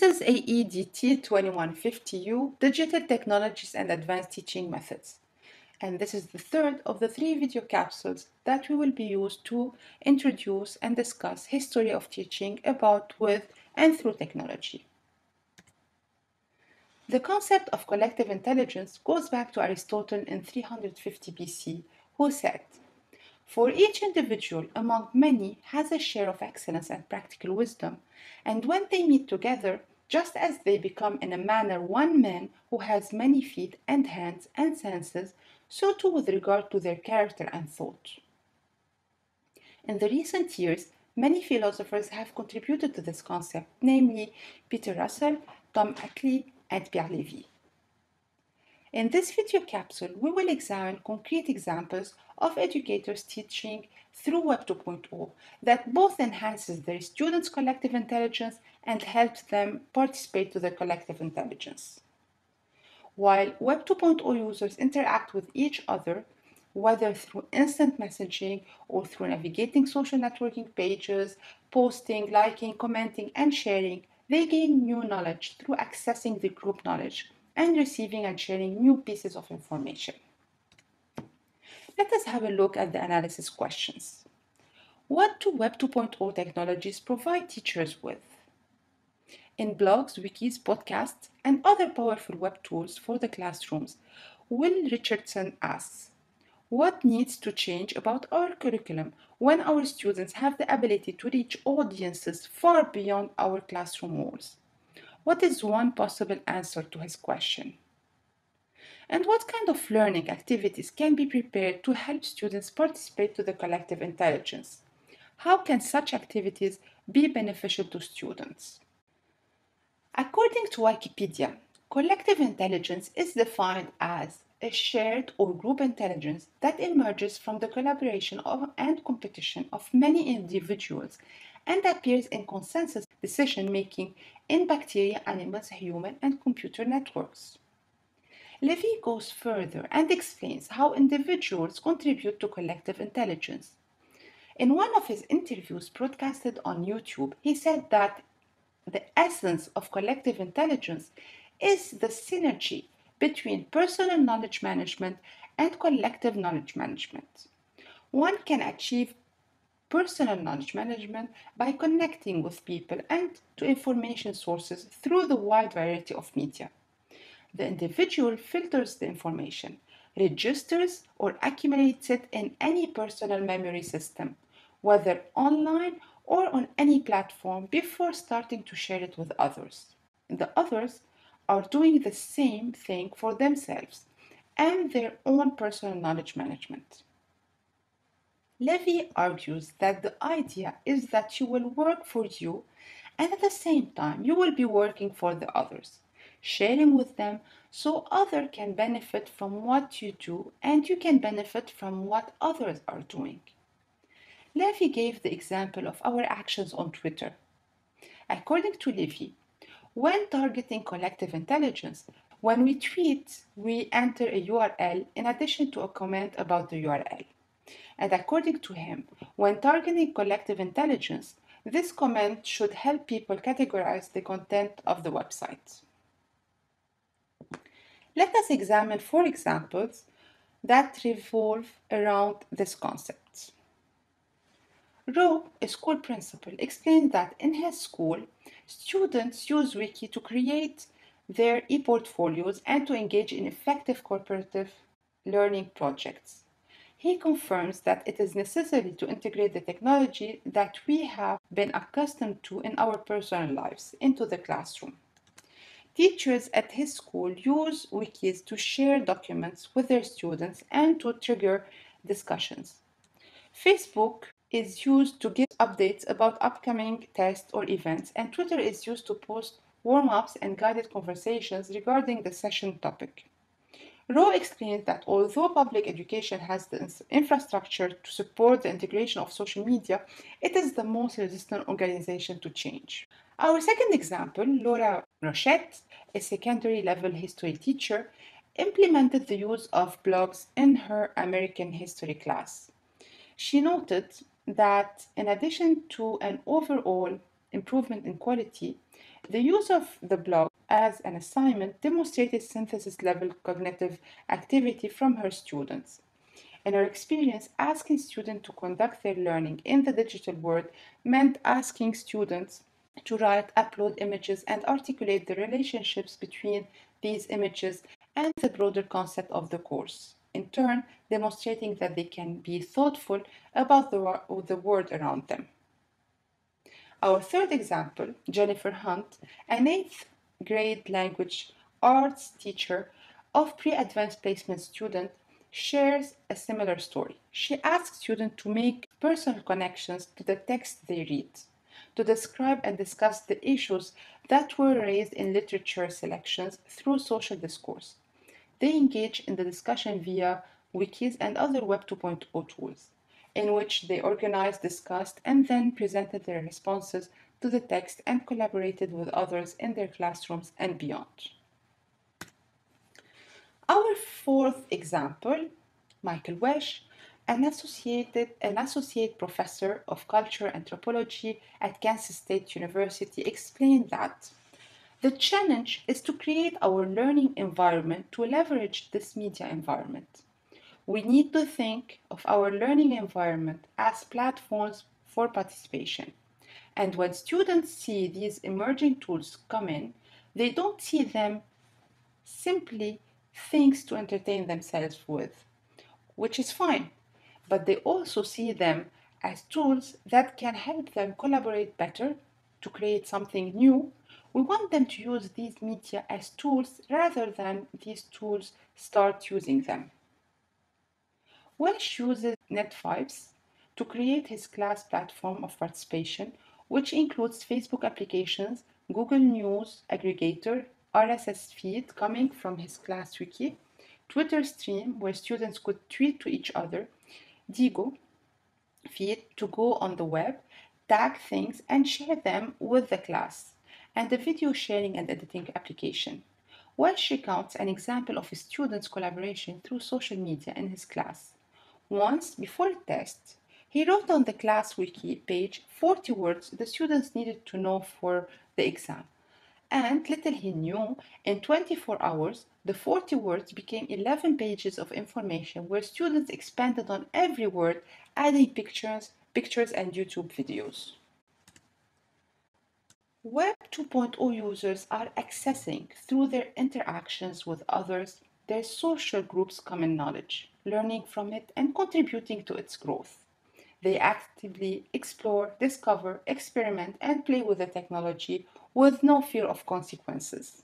This is AEDT 2150U, Digital Technologies and Advanced Teaching Methods. And this is the third of the three video capsules that we will be used to introduce and discuss history of teaching about with and through technology. The concept of collective intelligence goes back to Aristotle in 350 BC, who said, For each individual among many has a share of excellence and practical wisdom, and when they meet together, just as they become in a manner one man who has many feet and hands and senses, so too with regard to their character and thought. In the recent years, many philosophers have contributed to this concept, namely Peter Russell, Tom Atlee, and Pierre Levy. In this video capsule, we will examine concrete examples of educators teaching through Web 2.0 that both enhances their students' collective intelligence and helps them participate to the collective intelligence. While Web 2.0 users interact with each other, whether through instant messaging or through navigating social networking pages, posting, liking, commenting, and sharing, they gain new knowledge through accessing the group knowledge and receiving and sharing new pieces of information. Let us have a look at the analysis questions. What do Web 2.0 technologies provide teachers with? In blogs, wikis, podcasts, and other powerful web tools for the classrooms, Will Richardson asks, what needs to change about our curriculum when our students have the ability to reach audiences far beyond our classroom walls? What is one possible answer to his question? And what kind of learning activities can be prepared to help students participate to the collective intelligence? How can such activities be beneficial to students? According to Wikipedia, collective intelligence is defined as a shared or group intelligence that emerges from the collaboration of and competition of many individuals and appears in consensus decision making in bacteria, animals, human, and computer networks. Levy goes further and explains how individuals contribute to collective intelligence. In one of his interviews broadcasted on YouTube, he said that the essence of collective intelligence is the synergy between personal knowledge management and collective knowledge management. One can achieve personal knowledge management by connecting with people and to information sources through the wide variety of media. The individual filters the information, registers or accumulates it in any personal memory system, whether online or on any platform, before starting to share it with others. The others are doing the same thing for themselves and their own personal knowledge management. Levy argues that the idea is that you will work for you and at the same time you will be working for the others, sharing with them so others can benefit from what you do and you can benefit from what others are doing. Levy gave the example of our actions on Twitter. According to Levy, when targeting collective intelligence, when we tweet, we enter a URL in addition to a comment about the URL. And according to him, when targeting collective intelligence, this comment should help people categorize the content of the website. Let us examine four examples that revolve around this concept. Rowe, a school principal, explained that in his school, students use Wiki to create their e-portfolios and to engage in effective cooperative learning projects. He confirms that it is necessary to integrate the technology that we have been accustomed to in our personal lives into the classroom. Teachers at his school use wikis to share documents with their students and to trigger discussions. Facebook is used to give updates about upcoming tests or events, and Twitter is used to post warm ups and guided conversations regarding the session topic. Rowe explains that although public education has the infrastructure to support the integration of social media, it is the most resistant organization to change. Our second example, Laura Rochette, a secondary level history teacher, implemented the use of blogs in her American history class. She noted that in addition to an overall improvement in quality, The use of the blog as an assignment demonstrated synthesis level cognitive activity from her students. In her experience, asking students to conduct their learning in the digital world meant asking students to write, upload images, and articulate the relationships between these images and the broader concept of the course. In turn, demonstrating that they can be thoughtful about the, the world around them. Our third example, Jennifer Hunt, an eighth grade language arts teacher of pre-advanced placement student, shares a similar story. She asks students to make personal connections to the text they read, to describe and discuss the issues that were raised in literature selections through social discourse. They engage in the discussion via wikis and other Web 2.0 tools in which they organized, discussed, and then presented their responses to the text and collaborated with others in their classrooms and beyond. Our fourth example, Michael Wesch, an an associate professor of culture anthropology at Kansas State University explained that the challenge is to create our learning environment to leverage this media environment we need to think of our learning environment as platforms for participation. And when students see these emerging tools come in, they don't see them simply things to entertain themselves with, which is fine, but they also see them as tools that can help them collaborate better to create something new. We want them to use these media as tools rather than these tools start using them. Wesch uses NetVibes to create his class platform of participation, which includes Facebook applications, Google News aggregator, RSS feed coming from his class wiki, Twitter stream where students could tweet to each other, Diigo feed to go on the web, tag things and share them with the class, and the video sharing and editing application. Wesch recounts an example of a student's collaboration through social media in his class. Once, before a test, he wrote on the class wiki page 40 words the students needed to know for the exam. And little he knew, in 24 hours, the 40 words became 11 pages of information where students expanded on every word, adding pictures, pictures and YouTube videos. Web 2.0 users are accessing through their interactions with others their social group's common knowledge learning from it, and contributing to its growth. They actively explore, discover, experiment, and play with the technology with no fear of consequences.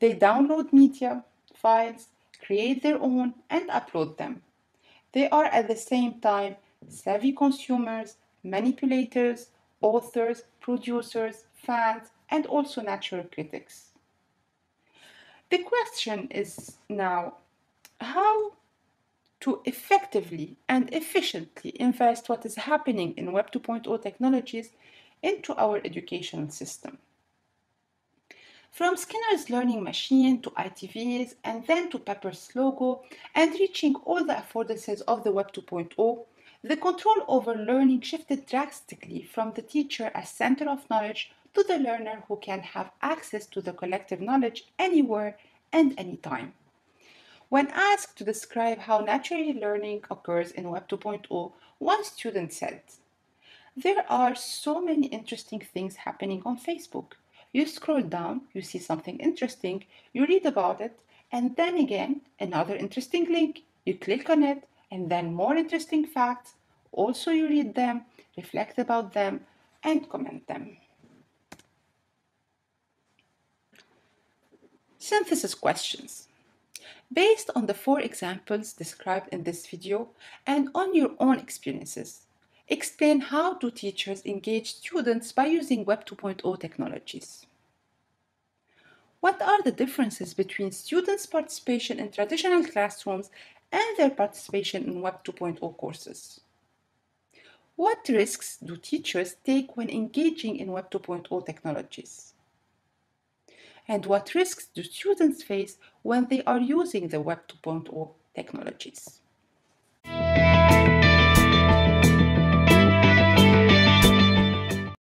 They download media, files, create their own, and upload them. They are at the same time savvy consumers, manipulators, authors, producers, fans, and also natural critics. The question is now how to effectively and efficiently invest what is happening in Web 2.0 technologies into our educational system. From Skinner's learning machine to ITVs and then to Papert's logo and reaching all the affordances of the Web 2.0, the control over learning shifted drastically from the teacher as center of knowledge to the learner who can have access to the collective knowledge anywhere and anytime. When asked to describe how naturally learning occurs in Web 2.0, one student said, There are so many interesting things happening on Facebook. You scroll down, you see something interesting, you read about it, and then again, another interesting link. You click on it, and then more interesting facts. Also, you read them, reflect about them, and comment them. Synthesis questions. Based on the four examples described in this video and on your own experiences, explain how do teachers engage students by using Web 2.0 technologies. What are the differences between students' participation in traditional classrooms and their participation in Web 2.0 courses? What risks do teachers take when engaging in Web 2.0 technologies? and what risks do students face when they are using the Web 2.0 technologies.